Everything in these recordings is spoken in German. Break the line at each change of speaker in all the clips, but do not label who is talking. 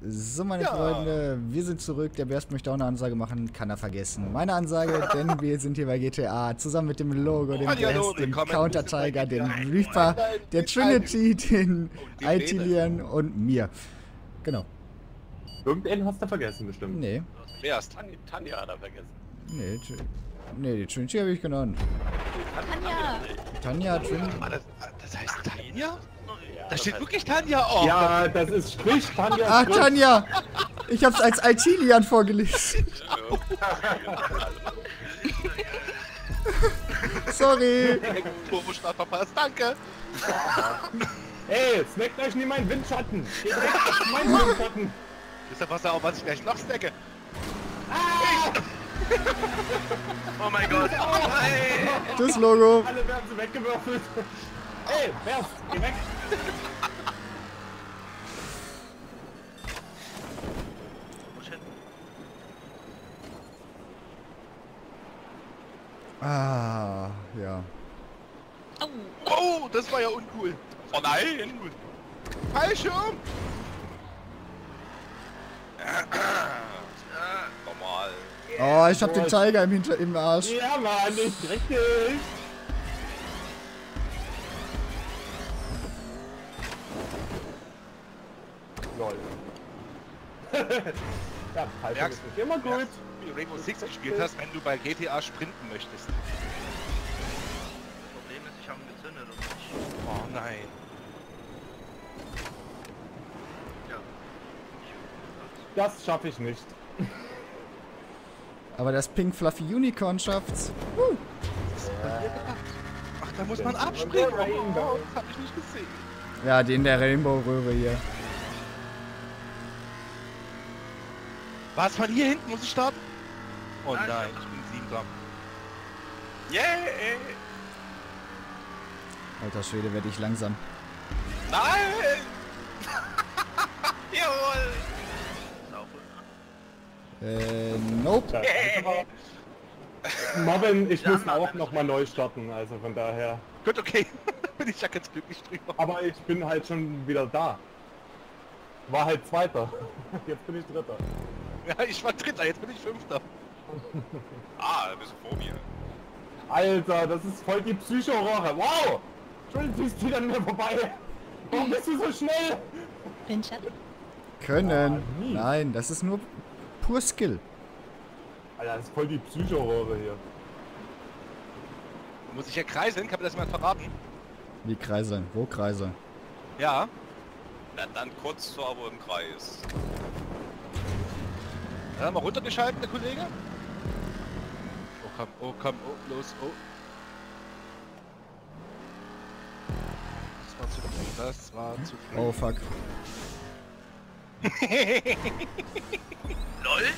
So, meine
Ja.
Freunde, wir sind zurück. Der Berst möchte auch eine Ansage machen, kann er vergessen. Meine Ansage, denn wir sind hier bei GTA. Zusammen mit dem Logo, dem Berst, dem Counter Tiger, dem. Reaper, der Trinity, den
die
Altilian und mir. Genau.
Irgendeinen hast du vergessen bestimmt.
Nee,
Wer ist Tanja? Tanja hat er vergessen.
nee, nee, die Trinity habe ich genannt.
Tanja!
Tanja, Trinity.
Ah, das heißt Tanja? Da steht wirklich Tanja. Oh,
Ja, das ist Strich, Tanja.
Ach,
Strich.
Tanja! Ich hab's als Altilian vorgelesen. Sorry.
Turbostart verpasst. Danke.
Ey, snackt euch nie meinen Windschatten. Geht weg auf meinen Windschatten.
Wisst ihr, was er auch was ich gleich noch snacke?
Oh mein Gott. Nein.
Das Logo.
Alle werden sie weggewürfelt. Ey, wer's, geh weg.
Ist?
Ah, ja.
Oh, das war ja uncool. Oh nein. Fallschirm. Normal.
Oh, ich hab den Tiger im, Hinter im Arsch.
Ja, Mann, nicht richtig. Ja, halt
Merkst
ist nicht immer gut.
Wie du Rainbow Six gespielt hast, wenn du bei GTA sprinten möchtest.
Das Problem ist, ich habe ihn gezündet und ich.
Oh nein.
Ja.
Das schaffe ich nicht.
Aber das Pink Fluffy Unicorn schafft's.
Ach, da muss man
Ja.
abspringen.
Und der Rainbow.
Oh, das hab ich nicht gesehen.
Ja, den der Rainbow-Röhre hier.
Was, von hier hinten muss ich starten? Oh
Nein,
nein,
ich
bin sieben dran. Yeah!
Alter Schwede, werde ich langsam.
Nein! Jawohl!
Äh, nope.
Aber- Marvin, ich muss auch nochmal neu starten, also von daher.
Gut, okay. bin ich ja ganz glücklich drüber.
Aber ich bin halt schon wieder da. War halt Zweiter. Jetzt bin ich Dritter.
Ja, ich war Dritter, jetzt bin ich Fünfter. ah, da bist du vor mir.
Alter, das ist voll die Psychorohre. Wow! Trinity ist wieder an mir vorbei. Warum bist du so schnell?
Windschatten?
Können.
Ah.
Nein, das ist nur pur Skill.
Alter, das ist voll die Psychorohre hier.
Muss ich hier kreiseln? Kann mir das jemand verraten?
Wie kreiseln? Wo kreiseln?
Ja.
Na dann kurz zur Abo im Kreis.
Hat er mal runtergeschalten, der Kollege? Oh komm, oh komm, oh, los, oh. Das war zu früh, das war zu früh.
Oh fuck.
LOL?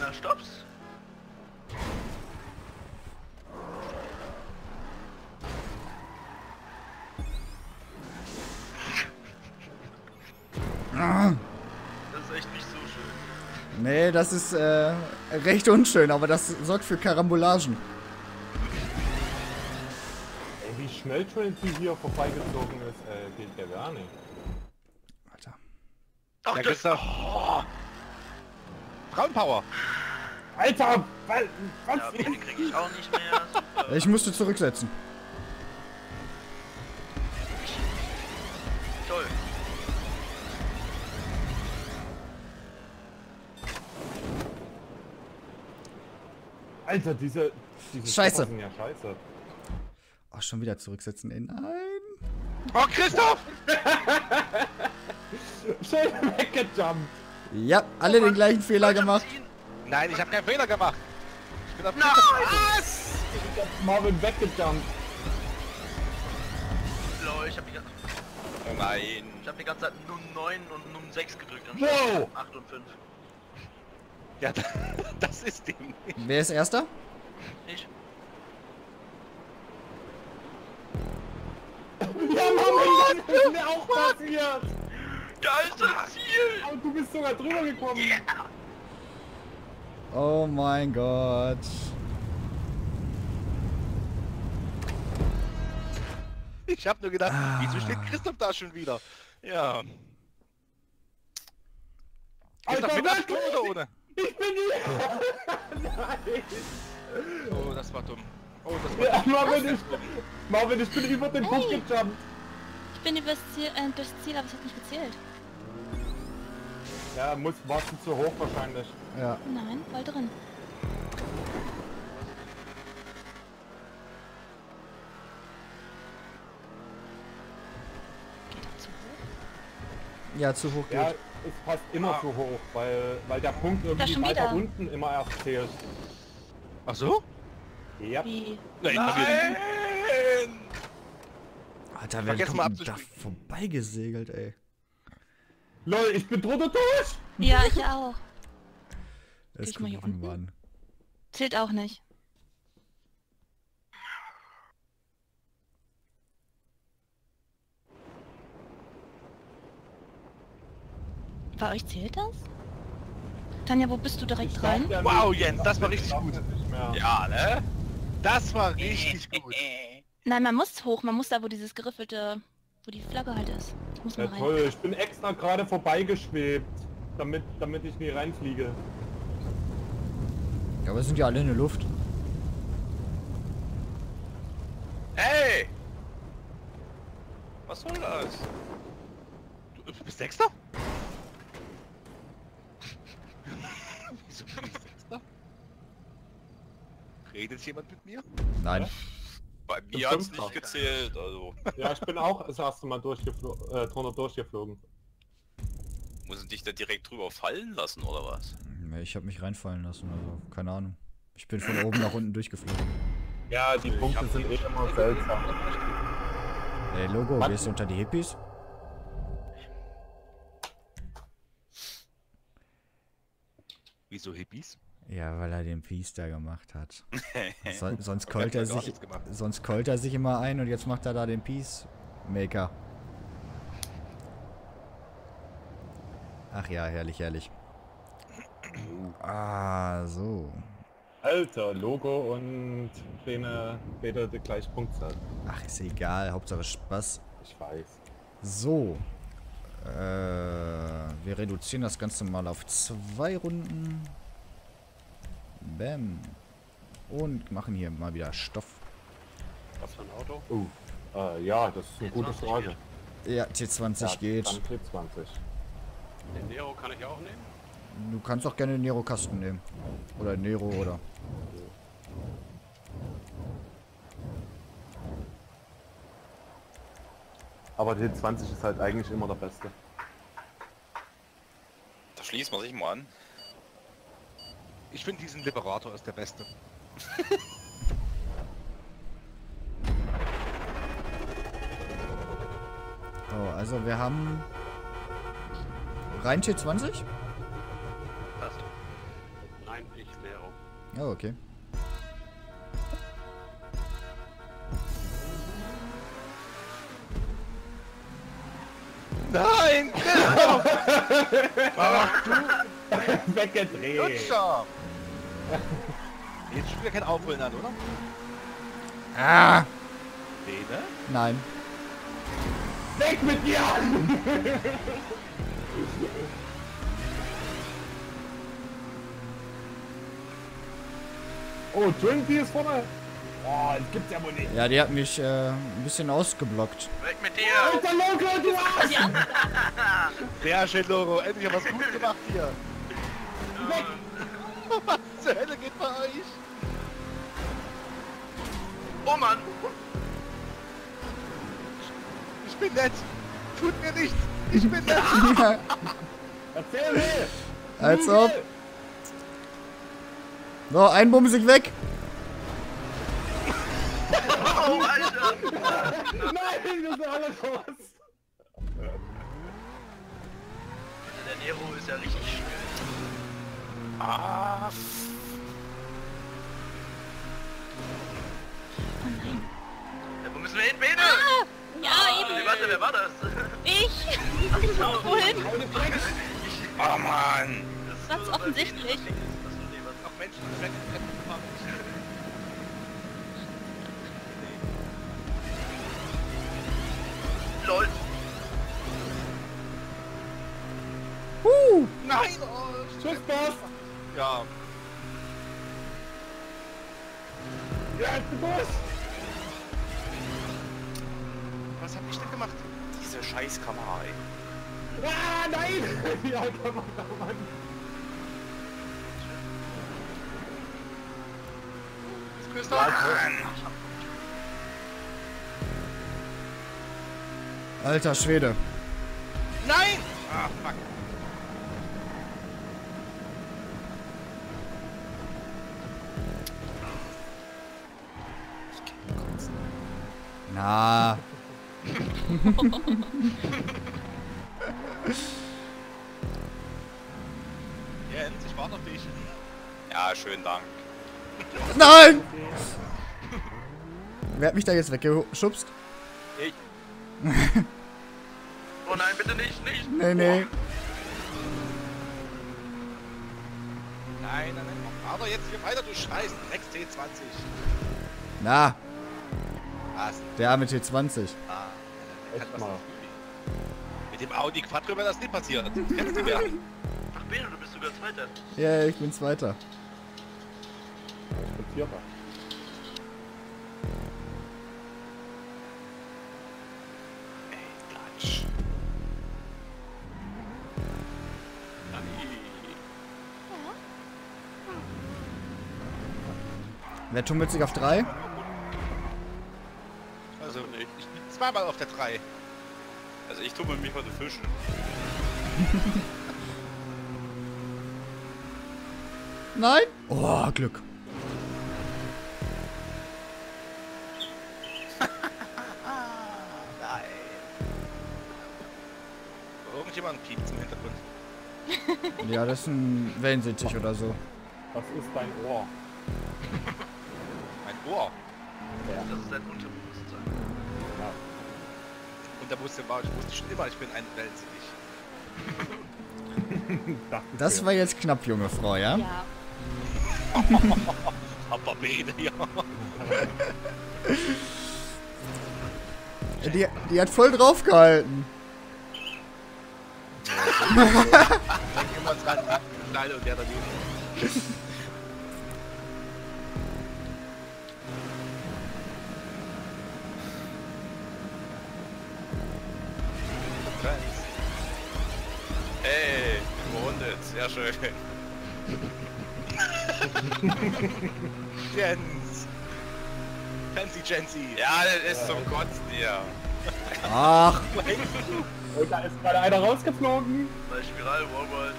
Na, stopp's.
Ah,
das ist
äh, recht unschön, aber das sorgt für Karambolagen.
Ey, wie schnell Trinity hier vorbeigezogen ist, äh, geht ja gar nicht.
Alter.
Ach,
Der
das.
Oh. Frauenpower.
Alter, was?
ja, den kriege ich auch nicht mehr. Super.
Ich musste zurücksetzen.
Alter, diese, diese
Scheiße.
Stopper sind ja scheiße.
Oh, schon wieder zurücksetzen. Ey, nein.
Oh, Christoph!
Schön weggejumpt.
Ja, alle den gleichen Fehler gemacht.
Nein, ich habe keinen Fehler gemacht. Ich bin auf
Nein!
Was?
Ich hab Marvin weggejumpt.
Lol, ich hab die ganze,
Oh nein.
ich hab die ganze Zeit Num 9 und Num 6 gedrückt.
Wow.
8 und 5.
Ja, das ist dem nicht.
Wer ist Erster?
Ich?
Ja, Marvin, das ist mir auch passiert.
Da ist das Ziel!
Aber du bist sogar drüber gekommen.
Oh mein Gott.
Ich habe nur gedacht, wieso steht Christoph da schon wieder? Ja.
Alter,
mit Absprung
wirklich?
oder ohne?
Ich bin hier! Nein!
Oh, das war dumm. Oh, das war
Ja,
dumm.
Marvin, ich, Marvin, ich bin über den Punkt
Hey.
gejumpt.
Ich bin übers Ziel, äh, durchs Ziel, aber es hat nicht gezählt.
Ja, muss, warst du zu hoch wahrscheinlich.
Ja.
Nein, voll drin. Geht doch zu hoch.
Ja, zu hoch geht.
Ja, es passt immer zu hoch, weil, weil der Punkt irgendwie weiter unten immer erst zählt.
Ach so?
Ja.
Wie?
Nein.
Nein!
Alter, wer kommt da vorbeigesegelt, ey?
Lol, ich bin drunter durch!
Ja, ich auch. Unten?
mal an.
Zählt auch nicht. Bei euch zählt das? Tanja, wo bist du direkt rein?
darf ja
Wow, Jens, das war
ich
richtig gut.
Ja, ne?
Das war richtig gut.
Nein, man muss hoch. Man muss da, wo dieses geriffelte, wo die Flagge halt ist. Muss
Ja
man rein.
toll, ich bin extra gerade vorbeigeschwebt, damit, damit ich nie reinfliege.
Ja, aber sind ja alle in der Luft.
Hey! Was soll das?
Du bist Sechster? Wieso bist du Sechster? Redet jemand mit mir?
Nein.
Bei
bin
mir hat's
Fünfter.
nicht gezählt, also.
Ja, ich bin auch das erste Mal durchgeflo äh, drunter durchgeflogen.
Muss ich dich da direkt drüber fallen lassen, oder was?
Ich habe mich reinfallen lassen, also keine Ahnung. Ich bin von oben nach unten durchgeflogen.
Ja, die Punkte sind eh immer seltsam.
Ey, Logo,
Was?
gehst du unter die Hippies?
Wieso Hippies?
Ja, weil er den Peace da gemacht hat. So, sonst keult
er gar
sich, sonst keult er sich immer ein und jetzt macht er da den Peace Maker. Ach ja, herrlich, herrlich. Ah, so.
Alter, Logo und beide die gleiche Punktzahl.
Ach, ist egal, Hauptsache Spaß.
Ich weiß.
So. Äh, wir reduzieren das Ganze mal auf zwei Runden. Bam. Und machen hier mal wieder Stoff.
Was für ein Auto?
Uh, äh, ja, das ist eine gute Frage.
Ja, T20
Ja,
geht.
Dann T20.
Den Nero kann ich auch nehmen?
Du kannst auch gerne den Nero Kasten nehmen. Oder Nero oder.
Aber T20 ist halt eigentlich immer der beste.
Da schließt man sich mal an.
Ich finde diesen Liberator ist der beste.
Oh, also wir haben. Rein T20?
Passt.
Nein, ich Nero.
Oh, okay.
Nein!
Weggedreht!
Lutscher! Jetzt schon wieder kein Aufholen an, oder?
Ah!
Nee, ne?
Nein.
Weg mit dir! oh, Trinity ist vorne! Oh, das gibt's ja wohl nicht!
Ja, die hat mich äh, ein bisschen ausgeblockt.
Weg mit dir!
Alter Loco, du Arsch!
Sehr schön, Logo. Endlich haben wir was gut gemacht hier. Was zur Hölle geht bei euch?
Oh Mann!
Ich bin nett. Tut mir nichts. Ich bin nett.
Erzähl mir!
Als ob. So, ein Bumsig weg.
Oh, Alter!
Nein, das ist alles raus!
Der Nero ist ja richtig schön.
Ah,
Oh nein.
Ja, wo müssen wir hin, Bene?
Ja,
Nee,
eben.
warte, wer war das?
Ich. Wohin?
oh Mann!
Ganz offensichtlich.
Achso, nee, was?
Noch Menschen.
LOL!
Huh.
Nein!
Nein! Oh,
Tschüss, Boss!
ja.
Ja, du Boss!
Was hab ich denn gemacht?
Diese scheiß Kamera, ey.
Ah, nein! Ja, kann man, kann man.
Christoph!
Alter Schwede.
Nein! Ah, fuck.
Na.
Jens, ich warte auf dich.
Ja, schönen Dank.
Nein! Wer hat mich da jetzt weggeschubst?
Ich.
Oh nein, bitte nicht, nicht.
Nee, nee.
Nein, nein, nein. Aber jetzt hier weiter, du Scheiß. Rex T20.
Na,
Was?
der arme T20.
Ah, der kann
Echt
was
mal.
nicht. Mit dem Audi Quattro wäre das nie passiert. Kennst du wer?
Ach, Beno, du bist sogar Zweiter.
Ja, ich bin Zweiter.
Ich bin Vierter.
Klatsch.
Wer tummelt sich auf drei?
Also, ich bin zweimal auf der 3.
Also ich tummel mich heute fischen.
Nein? Oh, Glück.
Nein. Irgendjemand piept im Hintergrund.
Ja, das ist ein Wellensittich oder so.
Was ist dein Ohr?
Mein Ohr.
Das ist dein
Und da wusste ich wusste schon immer, ich bin ein Wellensittich.
Dachte
Das war jetzt knapp, junge Frau, ja?
Ja.
Aber Bene, ja.
Die, die hat voll drauf gehalten.
Dann gehen wir uns ran. die Kleine und der daneben.
Hey, überrundet. Sehr schön.
Jens. Fancy Jensi.
Ja, das ist zum Kotzen hier.
Ach,
Und da ist gerade einer rausgeflogen.
Bei Spiral, Wallride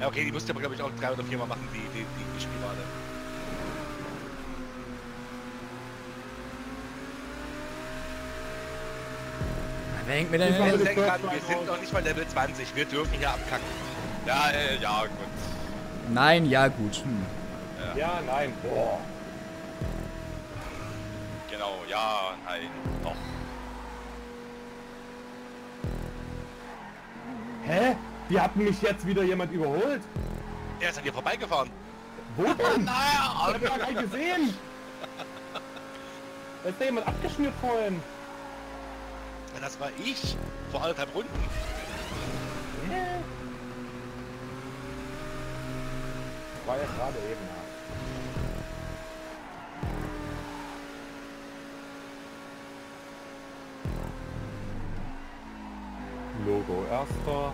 Ja, okay, die musste aber, glaube ich, auch drei oder viermal machen, die, die, die, die Spirale.
Wer hängt mir denn
Wir,
hin?
sind, wir noch nicht mal Level 20, wir dürfen hier abkacken.
Ja, äh, ja, gut.
Nein, ja gut. Hm.
Ja, nein. Boah.
Genau, ja, nein, doch.
Hä? Die hatten mich jetzt wieder jemand überholt?
Er ist an dir vorbeigefahren.
Wo denn?
Naja,
Ich hab ja gar nicht gesehen. Da ist da jemand abgeschmiert vorhin.
Das war ich. Vor anderthalb Runden.
Hä? War ja gerade eben. ja. Logo erster.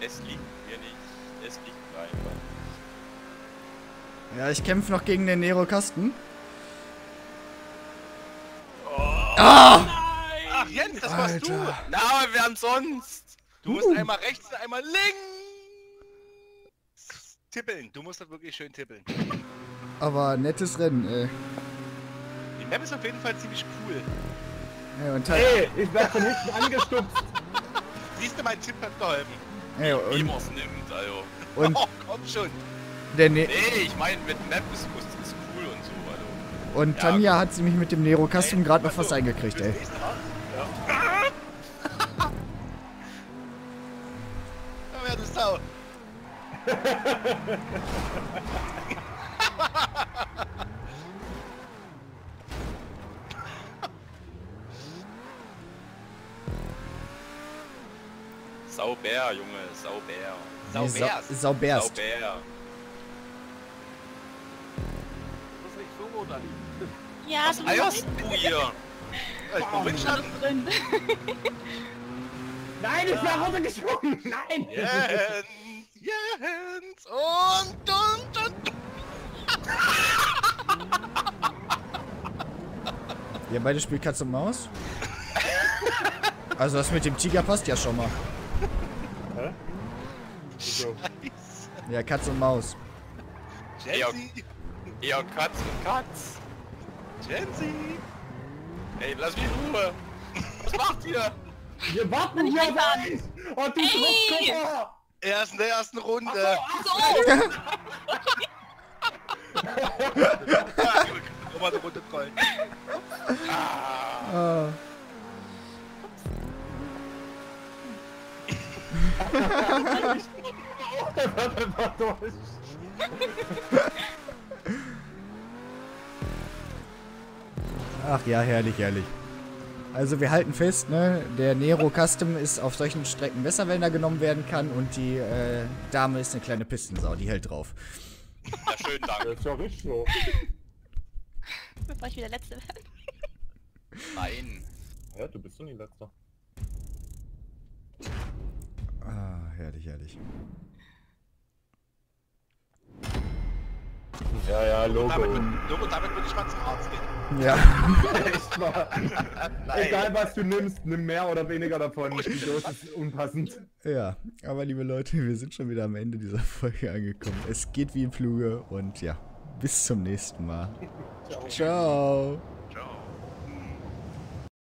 Es liegt mir nicht. Es liegt mir einfach.
Ja, ich kämpfe noch gegen den Nero Kasten. Ah!
Das warst
Alter.
du.
Na, aber wer denn sonst?
Du musst einmal rechts und einmal links. Tippeln. Du musst das wirklich schön tippeln.
Aber nettes Rennen, ey.
Die Map ist auf jeden Fall ziemlich cool.
Ja, und,
Ey, ich werd von hinten angestupst.
Siehst du, mein Tipp hat geholfen.
ey, und,
man's nimmt, also.
und
Oh, komm schon.
der ne
Nee, ich meine, mit Map ist, ist, ist cool und so, also.
und
Ja,
Tanja hat sie mich mit dem Nero Custom
Ey,
gerade noch
also,
fast eingekriegt, ey.
Sauber, Junge, sauber.
Nee, Sau Sauberst.
Sauber.
Das ist nicht so gut, Anni.
Ja, so
Eierst du hier?
Ich brauch Windschatten.
drin.
Nein, ich bin runtergesprungen! Nein!
Jens! Jens! Und, und, und.
Ihr beide spielt Katz und Maus? Also das mit dem Tiger passt ja schon mal.
So.
Ja, Katz und Maus.
Jensi!
Eher Katz und Katz.
Jensi!
Ey, lass mich in Ruhe. Was macht ihr?
Wir warten hier auf euch! Oh, du Schrottkopper!
Erst in der ersten Runde! Nochmal eine Runde trollen.
Ah.
Durch.
Ach ja, herrlich, herrlich. Also wir halten fest, ne, der Nero Custom ist auf solchen Strecken besser, wenn er genommen werden kann und die äh, Dame ist eine kleine Pistensau, die hält drauf.
Ja, schönen Dank.
Das ist ja richtig so.
Bevor ich wieder letzte werde.
Nein.
Ja, du bist doch nie letzter.
Ah, herrlich, herrlich.
Ja, ja, Logo.
Damit, würd- Logo, damit würde ich mal zum Arzt gehen.
Ja.
Echt mal. Egal was du nimmst, nimm mehr oder weniger davon. Die Dose ist unpassend.
Ja, aber liebe Leute, wir sind schon wieder am Ende dieser Folge angekommen. Es geht wie im Fluge und ja, bis zum nächsten Mal. Ciao.